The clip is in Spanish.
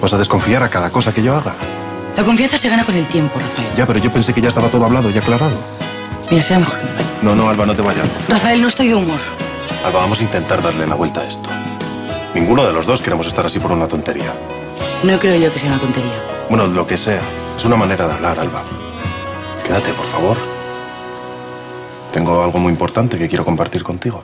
Vas a desconfiar a cada cosa que yo haga. La confianza se gana con el tiempo, Rafael. Ya, pero yo pensé que ya estaba todo hablado y aclarado. Mira, sea mejor, No, no, Alba, no te vayas. Rafael, no estoy de humor. Alba, vamos a intentar darle la vuelta a esto. Ninguno de los dos queremos estar así por una tontería. No creo yo que sea una tontería. Bueno, lo que sea. Es una manera de hablar, Alba. Quédate, por favor. Tengo algo muy importante que quiero compartir contigo.